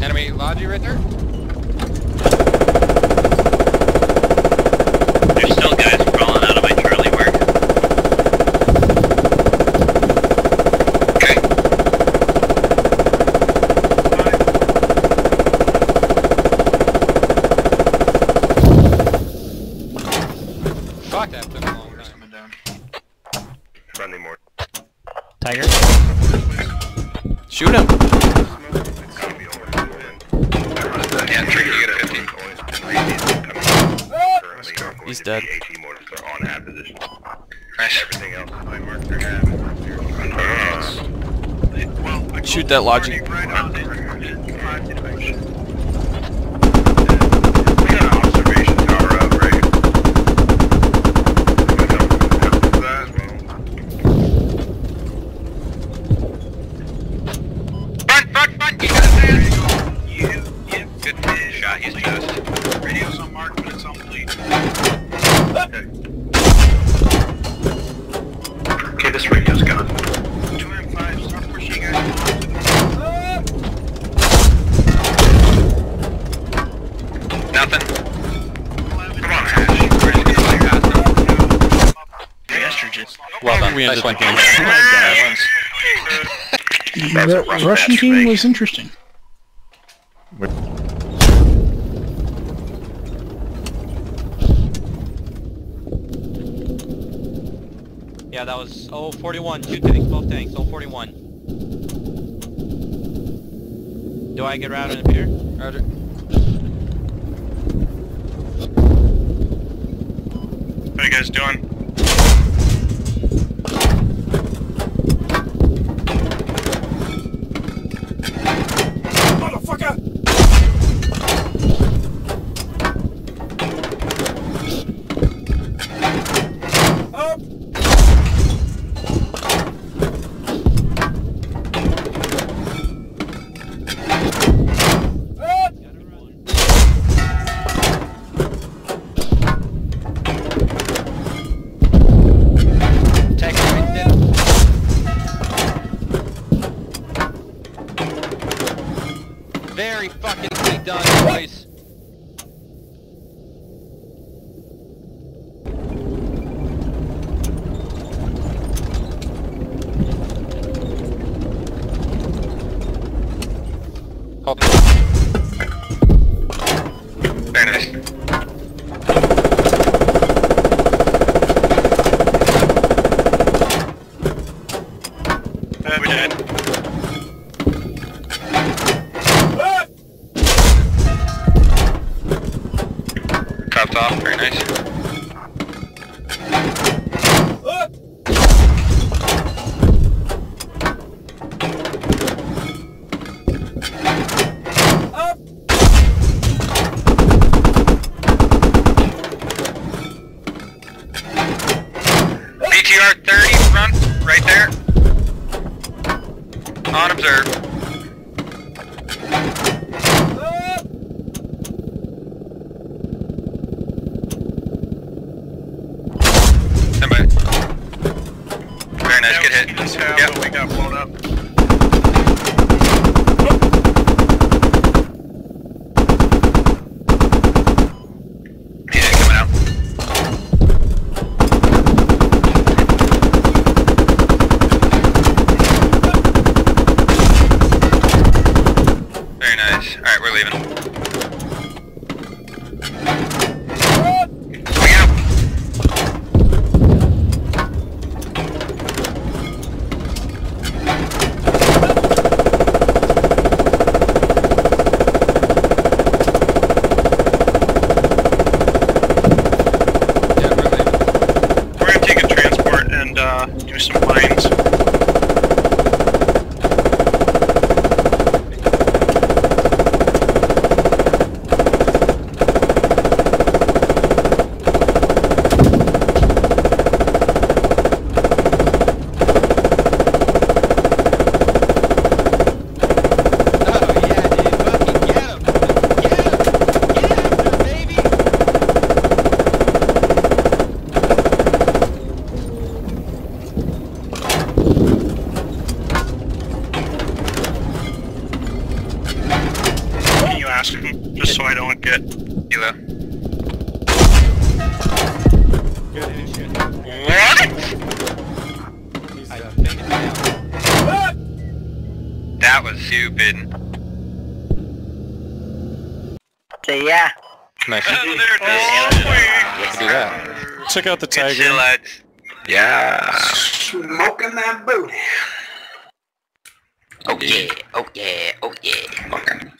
Enemy Logi right there. There's still guys crawling out of my Charlie work. Okay. Fuck, that took a long time. Coming down. Friendly more. Tiger. Shoot him! We got an observation tower up, right? Help that as well. Front, front, front! You got it, You, yep. Good shot, he's toast. Radio's on mark, but it's on bleed. Okay, this radio's gone. Two and five, start pushing guys. Nothing. Come on, Ash. We're just gonna fire past. Estrogen. Well done. We nice ended one. the game. That's The Russian match team was interesting. Yeah, that was 041. Two tanks, both tanks. 041. Do I get routed up here? Roger. How you guys doing? Tank Very fucking quick done, boys. Hold. Very nice. Very nice. BTR 30 front, right there. On observe. Stand by. Very nice, good hit. Yep. we got blown up. He's just coming out. Very nice. Alright, we're leaving. We out. So I don't get... Kilo. Good. What? I think it's down. That was stupid. See ya. Nice. Oh, there it is. Oh, Let's do that. Check out the tiger. lads. Yeah. Smoking that booty. Oh yeah, oh yeah, oh yeah. Fucking